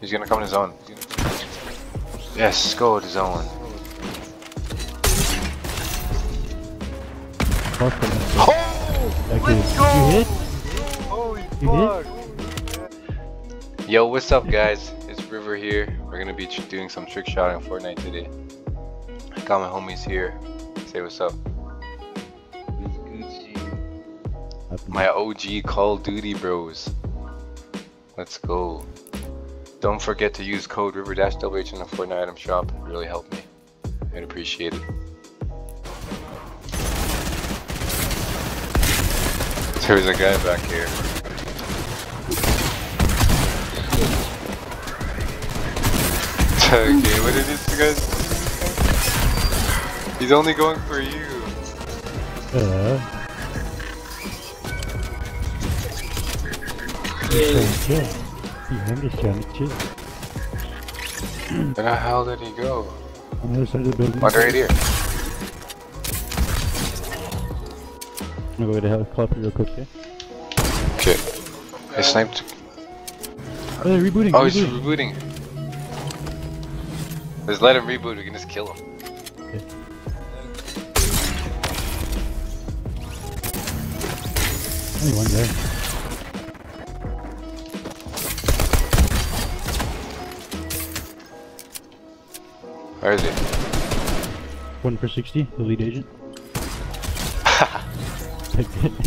He's gonna come in his zone. Yes, go to zone. Oh! Let's go! You hit? Holy You fuck! Yo, what's up, guys? It's River here. We're gonna be doing some trick shot in Fortnite today. I got my homies here. Say what's up. My OG Call of Duty bros. Let's go. Don't forget to use code River-WH in the Fortnite item shop. It really helped me. I'd appreciate it. There's a guy back here. okay, what did this guy He's only going for you. Uh. He's trying to chill. Behind us chill. Where the hell did he go? On the other side of the building. Right here. I'm gonna go get a helicopter real quick, yeah? Okay. I sniped. Oh, they're rebooting. Oh, he's rebooting. rebooting. Just let him reboot, we can just kill him. Only one there. Where is he? One for 60, the lead agent. Take it.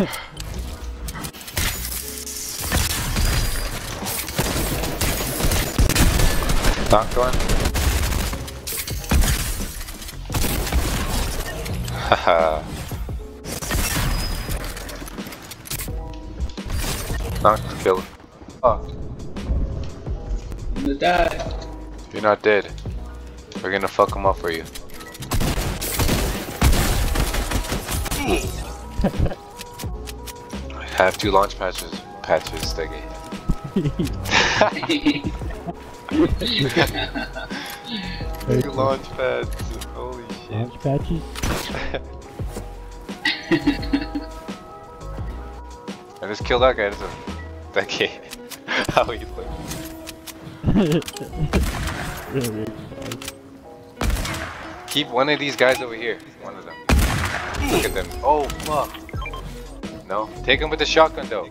Knocked one. Haha. Knocked, kill. Oh, I'm gonna die. you're not dead. We're gonna fuck him up for you. I have two launch patches. Patches, Steggy. Two launch pads. Holy shit. Launch patches. I just killed that guy. That's a that kid. How he played. really, really. Keep one of these guys over here. One of them. Look at them. Oh fuck. No. Take him with the shotgun though.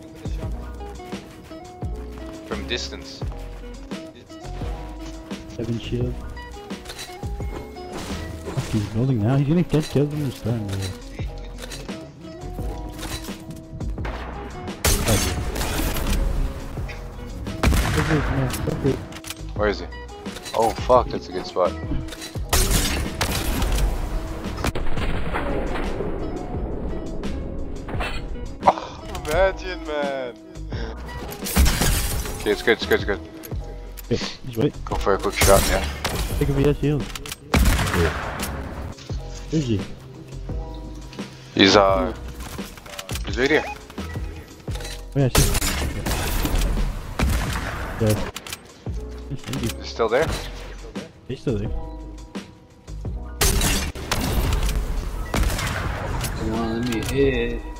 From distance. Seven shield. Fuck, he's building now. He's gonna get killed in this time, bro. Where is he? Oh fuck, that's a good spot. Imagine man. Okay, it's good, it's good, it's good. Okay, he's right. Go for a quick shot, yeah. Take a VS shield. Where's he? He's uh he's right here. Oh yeah, I see. Yeah. Yes, thank you. He's still there? He's still there. Come on, let me hit.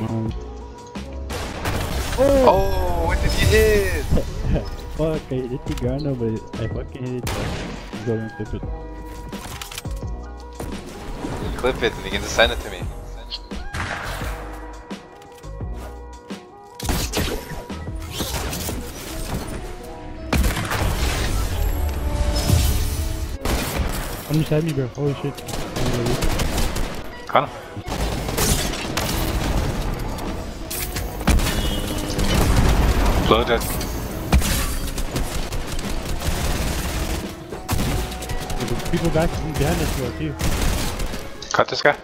Um, Oh, what did you hit? fuck, I hit the ground now, but I fucking hit it. I'm going to clip it. Clip it and you can just send it to me. Come beside me, bro. Holy shit. Kan. That. There's people back behind us, too. Cut this guy.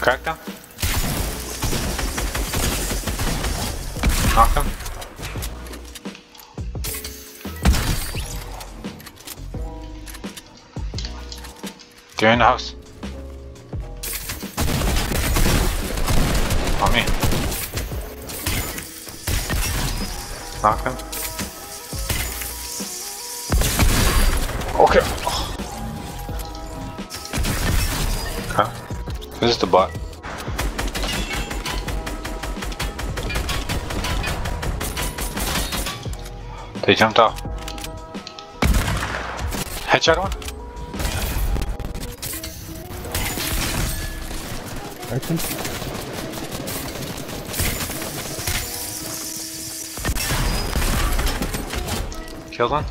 Cracked him. Knocked him. They're in the house. On me. Knock him. Okay. Huh? This is the bot. They jumped off. Headshot one. Arson? Killed one.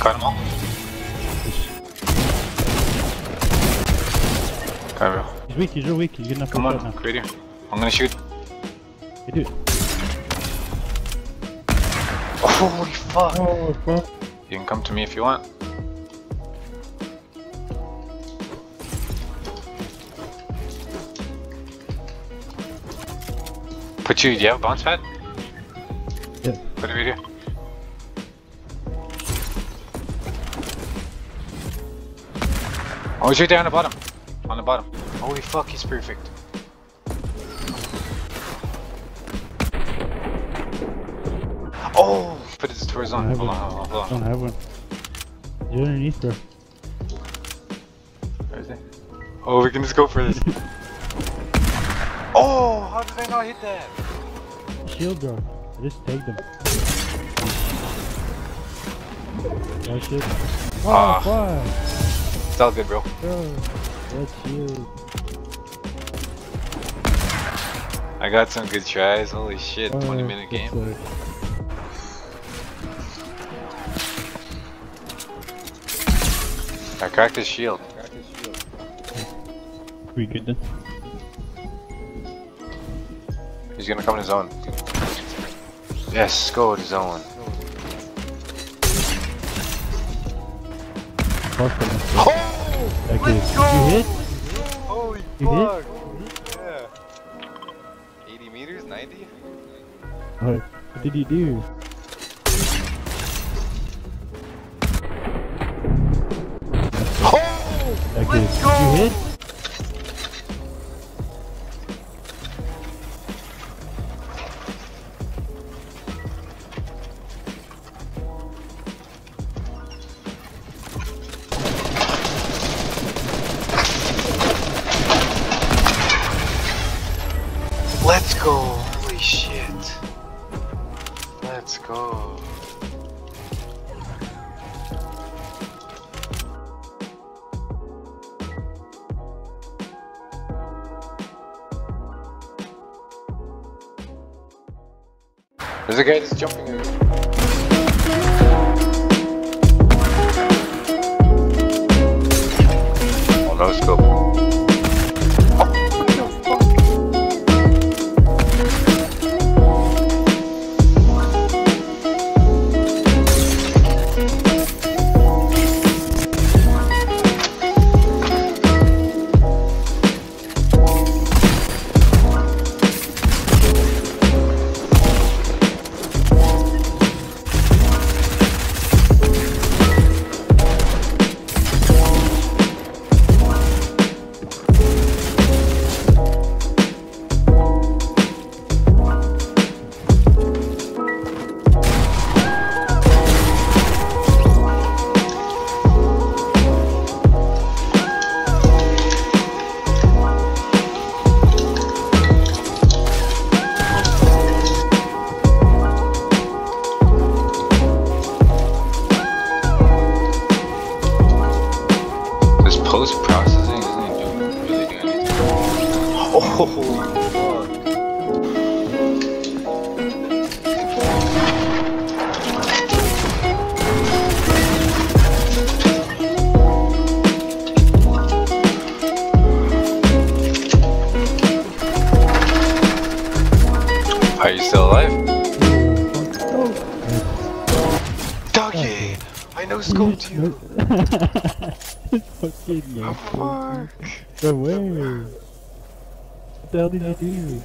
Got him all. All. He's weak, he's real weak. He's gonna Come on, now. here. I'm gonna shoot. Hey, dude. Holy fuck! You can come to me if you want. Put you, do you have a bounce pad? Yeah. Put it right here. Oh, he's right there on the bottom. On the bottom. Holy fuck, he's perfect. Oh! It on. have Hold on, hold on, hold on. Don't have one. You're underneath, bro. Where is it? Oh, we can just go for this. oh, how did I not hit that? Shield, bro. I just take them. Oh shit. Oh, Ah. fuck. It's all good, bro. Bro. That shield. I got some good tries. Holy shit, Oh, 20 minute game. sucks. I cracked his shield. We good then? He's gonna come in his own. Yes, go to zone. Fuck him. Oh! Okay. Let's go! You hit? Holy You hit? Yeah. 80 meters? 90? Oh, what did you do? There's a guy that's jumping in. Are you still alive? Doggy! I no scoped you! Fucking no. Fuck! Bro, where? The hell did you do?